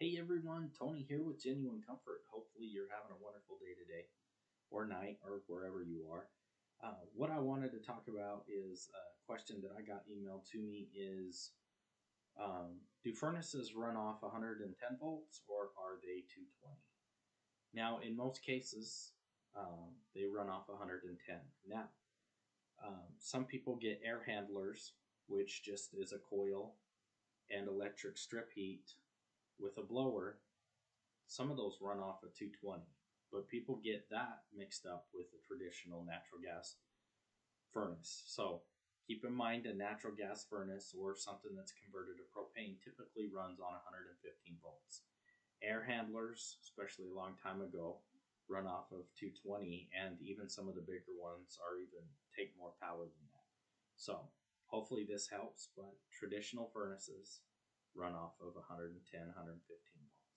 Hey everyone, Tony here with Genuine Comfort. Hopefully, you're having a wonderful day today, or night, or wherever you are. Uh, what I wanted to talk about is a question that I got emailed to me is um, Do furnaces run off 110 volts or are they 220? Now, in most cases, um, they run off 110. Now, um, some people get air handlers, which just is a coil and electric strip heat with a blower, some of those run off at 220, but people get that mixed up with a traditional natural gas furnace. So keep in mind a natural gas furnace or something that's converted to propane typically runs on 115 volts. Air handlers, especially a long time ago, run off of 220, and even some of the bigger ones are even take more power than that. So hopefully this helps, but traditional furnaces runoff of 110, 115 volts.